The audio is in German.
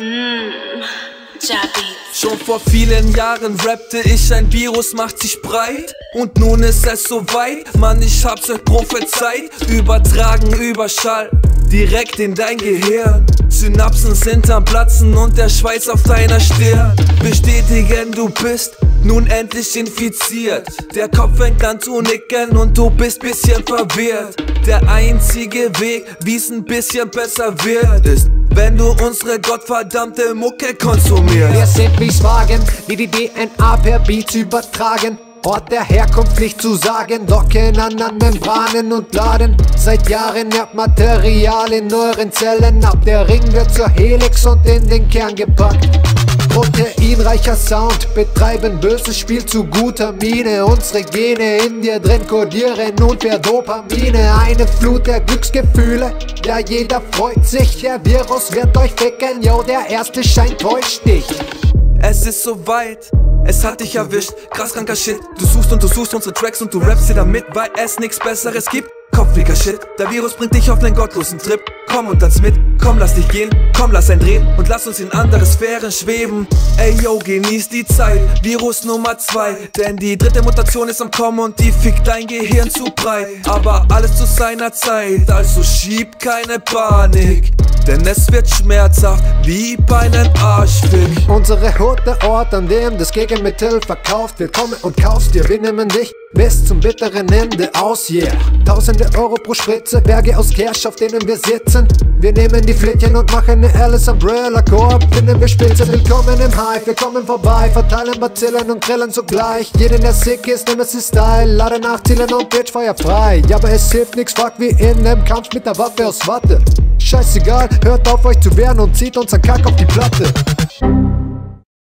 Jabi. Schon vor vielen Jahren rappte ich, ein Virus macht sich breit. Und nun ist es soweit, Mann, ich hab's euch prophezeit. Übertragen über Schall, direkt in dein Gehirn. Synapsen sind am Platzen und der Schweiß auf deiner Stirn. Bestätigen, du bist nun endlich infiziert. Der Kopf fängt an zu nicken und du bist bisschen verwirrt. Der einzige Weg, wie's ein bisschen besser wird, ist wenn du unsere gottverdammte Mucke konsumierst. Wir sind wie's wagen, die die DNA per Beats übertragen. Ort der Herkunft nicht zu sagen, docken an an Membranen und laden. Seit Jahren Erbmaterial in euren Zellen ab. Der Ring wird zur Helix und in den Kern gepackt. Proteinreicher Sound, betreiben böses Spiel zu guter Miene. Unsere Gene in dir drin kodieren unfair Dopamine. Eine Flut der Glücksgefühle, ja jeder freut sich. Der Virus wird euch ficken, yo, der erste Schein täuscht dich. Es ist soweit, es hat dich erwischt, krass kranker Shit. Du suchst und du suchst unsere Tracks und du rappst sie damit, weil es nichts Besseres gibt. Kopfliger Shit, der Virus bringt dich auf nen gottlosen Trip. Komm und tanz mit, komm lass dich gehen, komm lass ein drehen und lass uns in andere Sphären schweben. Ey yo, genieß die Zeit, Virus Nummer 2, denn die dritte Mutation ist am Kommen und die fickt dein Gehirn zu breit. Aber alles zu seiner Zeit, also schieb keine Panik. Denn es wird schmerzhaft wie bei einem Arschfick. Unsere Hut, der Ort, an dem das Gegenmittel verkauft wird. Komm und kaufst dir, wir nehmen dich bis zum bitteren Ende aus, yeah. Tausende Euro pro Spritze, Berge aus Cash, auf denen wir sitzen. Wir nehmen die Flittchen und machen eine Alice Umbrella Korb. Finden wir Spitze, willkommen im Hive, wir kommen vorbei, verteilen Bazillen und grillen zugleich. Jeden, der sick ist, nimmt es Style, lade nachzielen und Bitch, feuer frei. Ja, aber es hilft nix, fuck wie in nem Kampf mit der Waffe aus Watte. Scheißegal, hört auf euch zu wehren und zieht unseren Kack auf die Platte.